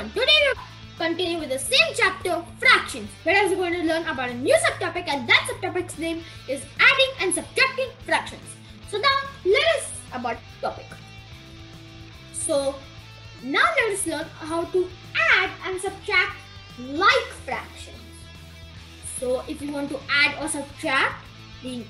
everyone. Today we're continue with the same chapter, fractions, where we're going to learn about a new subtopic and that subtopic's name is adding and subtracting fractions. So now let us about topic. So now let us learn how to add and subtract like fractions. So if you want to add or subtract the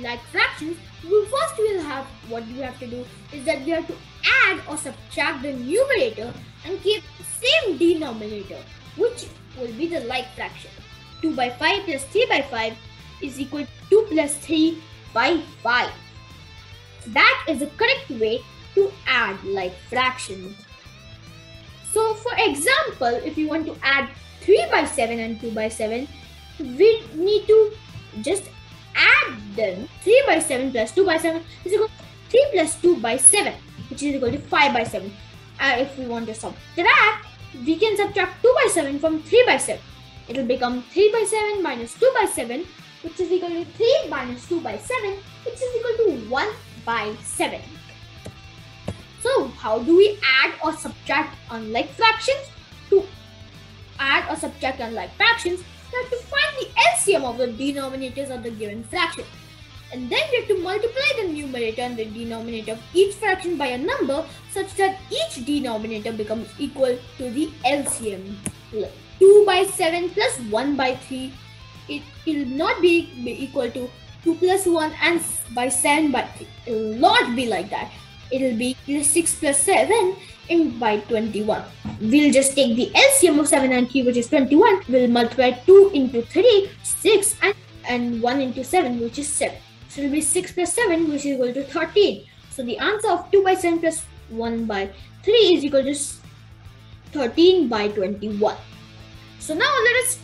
like fractions, well, first we will have what we have to do is that we have to add or subtract the numerator and keep same denominator which will be the like fraction. 2 by 5 plus 3 by 5 is equal to 2 plus 3 by 5. That is the correct way to add like fractions. So for example, if you want to add 3 by 7 and 2 by 7, we need to just add them. 3 by 7 plus 2 by 7 is equal to 3 plus 2 by 7, which is equal to 5 by 7. And if we want to subtract, we can subtract 2 by 7 from 3 by 7. It will become 3 by 7 minus 2 by 7, which is equal to 3 minus 2 by 7, which is equal to 1 by 7. So, how do we add or subtract unlike fractions? To add or subtract unlike fractions, we have to find the LCM of the denominators of the given fraction. And then we have to multiply the numerator and the denominator of each fraction by a number such that each denominator becomes equal to the LCM. 2 by 7 plus 1 by 3, it will not be, be equal to 2 plus 1 and by 7 by 3. It will not be like that. It will be 6 plus 7 in by 21. We'll just take the LCM of 7 and 3 which is 21. We'll multiply 2 into 3, 6 and, and 1 into 7 which is 7. So it will be 6 plus 7 which is equal to 13. So the answer of 2 by 7 plus 1 by 3 is equal to 13 by 21. So now let us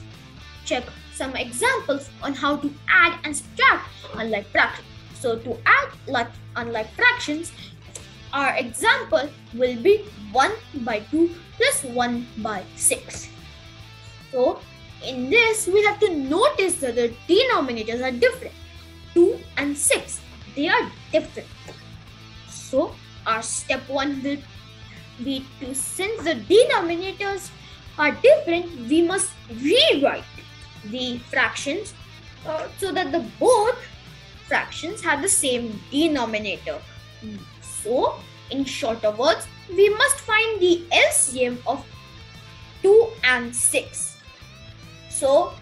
check some examples on how to add and subtract unlike fractions. So to add like unlike fractions, our example will be 1 by 2 plus 1 by 6. So in this, we have to notice that the denominators are different. 2 and 6. They are different. So our step 1 will be to since the denominators are different, we must rewrite the fractions uh, so that the both fractions have the same denominator. So, in shorter words, we must find the LCM of 2 and 6. So,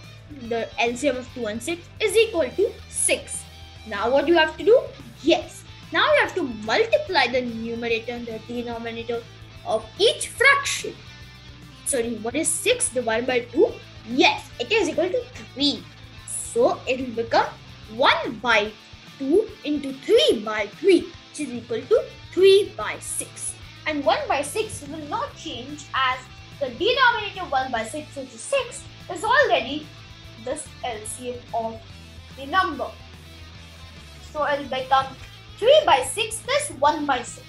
the LCM of 2 and 6 is equal to 6. Now what do you have to do? Yes. Now you have to multiply the numerator and the denominator of each fraction. Sorry, what is 6 divided by 2? Yes, it is equal to 3. So it will become 1 by 2 into 3 by 3, which is equal to 3 by 6. And 1 by 6 will not change as the denominator 1 by 6, which is 6, is already this LCM of the number. So it will become 3 by 6 plus 1 by 6.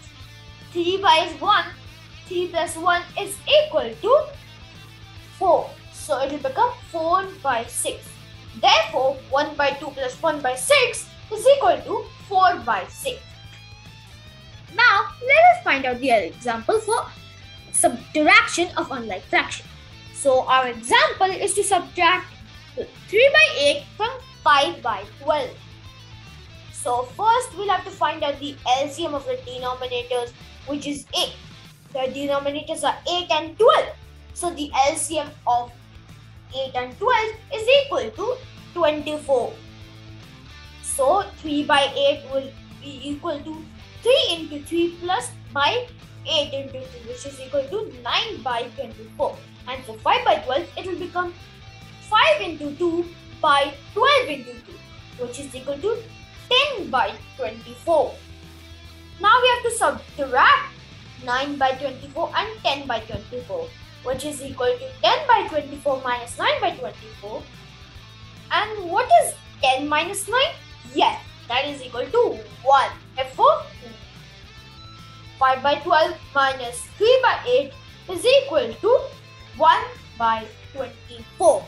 3 by 1, 3 plus 1 is equal to 4. So it will become 4 by 6. Therefore, 1 by 2 plus 1 by 6 is equal to 4 by 6. Now, let us find out the example for subtraction of unlike fraction. So, our example is to subtract 3 by 8 from 5 by 12. So, first we'll have to find out the LCM of the denominators, which is 8. The denominators are 8 and 12. So, the LCM of 8 and 12 is equal to 24. So 3 by 8 will be equal to 3 into 3 plus by 8 into 3 which is equal to 9 by 24. And for 5 by 12 it will become 5 into 2 by 12 into 2 which is equal to 10 by 24. Now we have to subtract 9 by 24 and 10 by 24 which is equal to 10 by 24 minus 9 by 24. And what is 10 minus 9? Yes, that is equal to 1. Therefore, 5 by 12 minus 3 by 8 is equal to 1 by 24.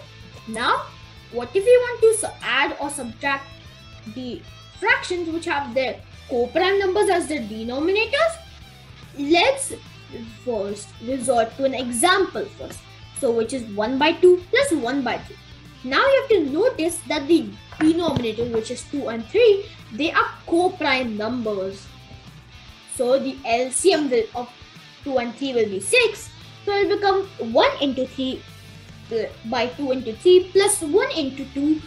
Now, what if we want to add or subtract the fractions which have their co-prime numbers as their denominators? Let's first resort to an example first. So which is 1 by 2 plus 1 by 3. Now you have to notice that the denominator which is 2 and 3 they are co-prime numbers. So the LCM of 2 and 3 will be 6. So it will become 1 into 3 uh, by 2 into 3 plus 1 into 2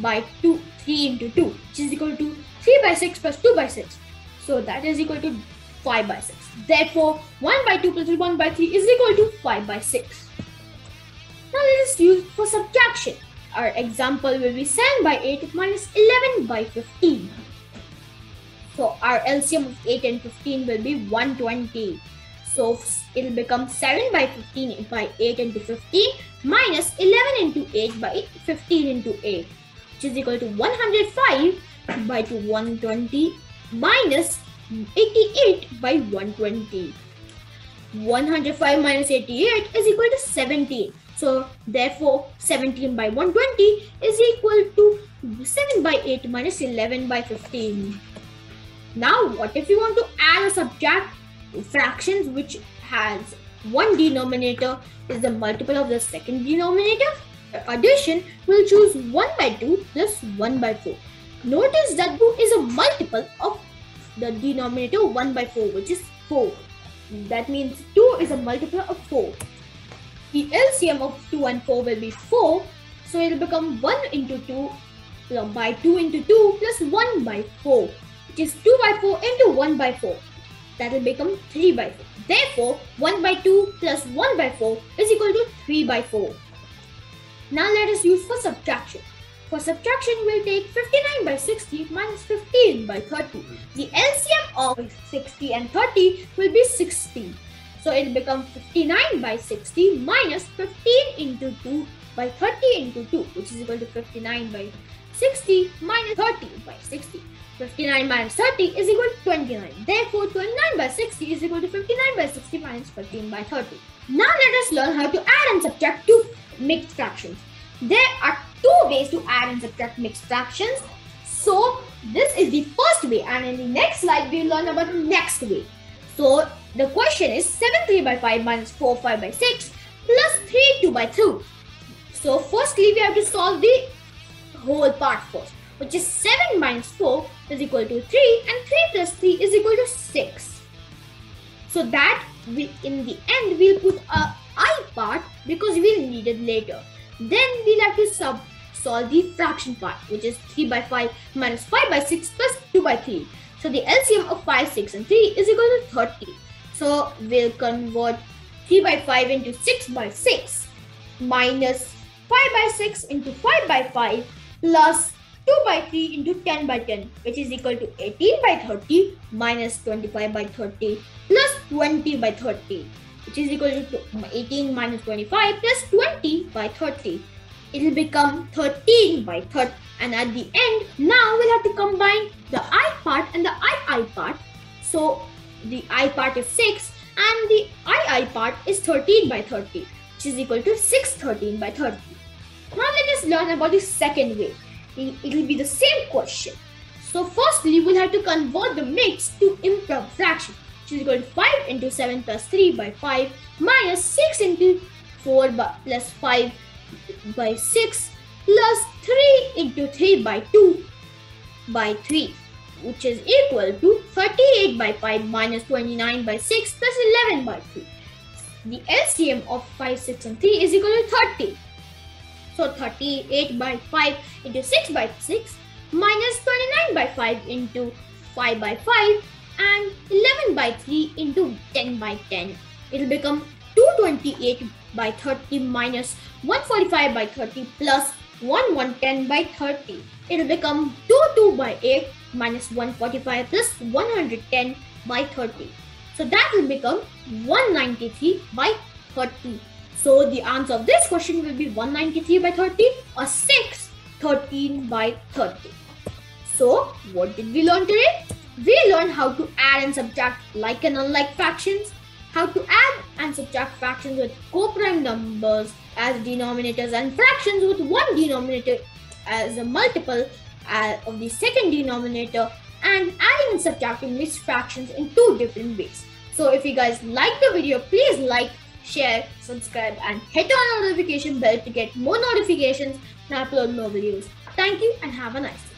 by 2 3 into 2 which is equal to 3 by 6 plus 2 by 6. So that is equal to 5 by 6. Therefore 1 by 2 plus 1 by 3 is equal to 5 by 6. Now let us use for subtraction. Our example will be 7 by 8 minus 11 by 15. So our LCM of 8 and 15 will be 120. So it will become 7 by 15 by 8 into 15 minus 11 into 8 by 15 into 8 which is equal to 105 by 2 120 minus 88 by 120. 105 minus 88 is equal to 17. So therefore 17 by 120 is equal to 7 by 8 minus 11 by 15. Now what if you want to add or subtract fractions which has one denominator is the multiple of the second denominator? Addition, we'll choose 1 by 2 plus 1 by 4. Notice that 2 is a multiple of the denominator 1 by 4 which is 4. That means 2 is a multiple of 4. The LCM of 2 and 4 will be 4. So it will become 1 into 2 by 2 into 2 plus 1 by 4 which is 2 by 4 into 1 by 4. That will become 3 by 4. Therefore, 1 by 2 plus 1 by 4 is equal to 3 by 4. Now let us use for subtraction. For subtraction, we'll take 59 by 60 minus 15 by 30. The LCM of 60 and 30 will be 60. So it will become 59 by 60 minus 15 into 2 by 30 into 2 which is equal to 59 by 60 minus 30 by 60. 59 minus 30 is equal to 29. Therefore, 29 by 60 is equal to 59 by 60 minus 15 by 30. Now let us learn how to add and subtract two mixed fractions. There are two ways to add and subtract mixed fractions. So this is the first way and in the next slide we'll learn about the next way. So the question is 7 3 by 5 minus 4 5 by 6 plus 3 2 by 2. So firstly we have to solve the whole part first which is 7 minus 4 is equal to 3 and 3 plus 3 is equal to 6. So that we in the end we'll put a i part because we'll need it later. Then we'll have to sub solve the fraction part which is 3 by 5 minus 5 by 6 plus 2 by 3. So the LCM of 5, 6 and 3 is equal to 30. So we'll convert 3 by 5 into 6 by 6 minus 5 by 6 into 5 by 5 plus 2 by 3 into 10 by 10 which is equal to 18 by 30 minus 25 by 30 plus 20 by 30 which is equal to 18 minus 25 plus 20 by 30. It will become 13 by 30 and at the end now we'll have to combine the i part and the ii part. So the i part is 6 and the ii part is 13 by 30 which is equal to 6 13 by 30. Now let us learn about the second way. It will be the same question. So firstly we'll have to convert the mix to improper fraction which is to 5 into 7 plus 3 by 5 minus 6 into 4 by, plus 5 by 6 plus 3 into 3 by 2 by 3 which is equal to 38 by 5 minus 29 by 6 plus 11 by 3. The LCM of 5, 6 and 3 is equal to 30. So 38 by 5 into 6 by 6 minus 29 by 5 into 5 by 5 and 11 by 3 into 10 by 10. It will become 228 by 30 minus 145 by 30 plus 1110 by 30. It will become 22 by 8 minus 145 plus 110 by 30. So that will become 193 by 30. So the answer of this question will be 193 by 30 or 6 13 by 30. So what did we learn today? We learned how to add and subtract like and unlike fractions, how to add and subtract fractions with co-prime numbers as denominators and fractions with one denominator as a multiple uh, of the second denominator and adding and subtracting mixed fractions in two different ways. So if you guys like the video, please like, share, subscribe and hit on notification bell to get more notifications and upload more videos. Thank you and have a nice day.